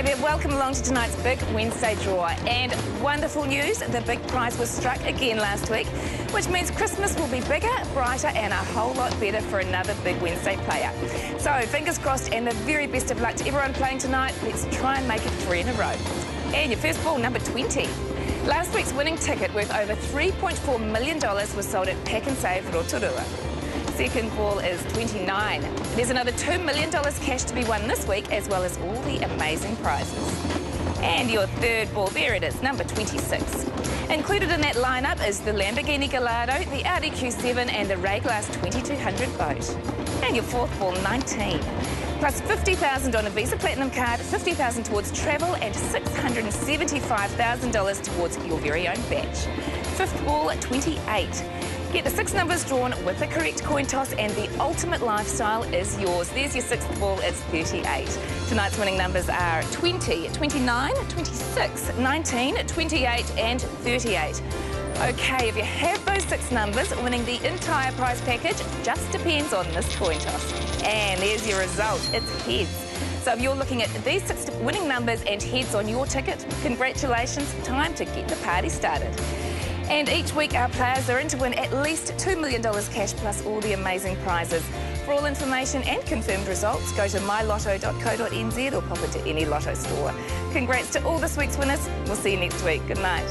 welcome along to tonight's Big Wednesday draw. And wonderful news, the big prize was struck again last week, which means Christmas will be bigger, brighter and a whole lot better for another Big Wednesday player. So fingers crossed and the very best of luck to everyone playing tonight. Let's try and make it three in a row. And your first ball, number 20. Last week's winning ticket worth over $3.4 million was sold at Pak'nSave Rotorua. Second ball is 29. There's another $2 million cash to be won this week, as well as all the amazing prizes. And your third ball, there it is, number 26. Included in that lineup is the Lamborghini Gallardo, the Audi Q7 and the Rayglass 2200 boat. And your fourth ball, 19. Plus 50,000 on a Visa Platinum card, 50,000 towards travel and $675,000 towards your very own bach. Fifth ball, 28. Get the six numbers drawn with the correct coin toss and the ultimate lifestyle is yours. There's your sixth ball, it's 38. Tonight's winning numbers are 20, 29, 26, 19, 28 and 38. Okay, if you have those six numbers, winning the entire prize package just depends on this coin toss. And there's your result, it's heads. So if you're looking at these six winning numbers and heads on your ticket, congratulations, time to get the party started. And each week our players are in to win at least $2 million cash plus all the amazing prizes. For all information and confirmed results, go to mylotto.co.nz or pop into any lotto store. Congrats to all this week's winners. We'll see you next week. Good night.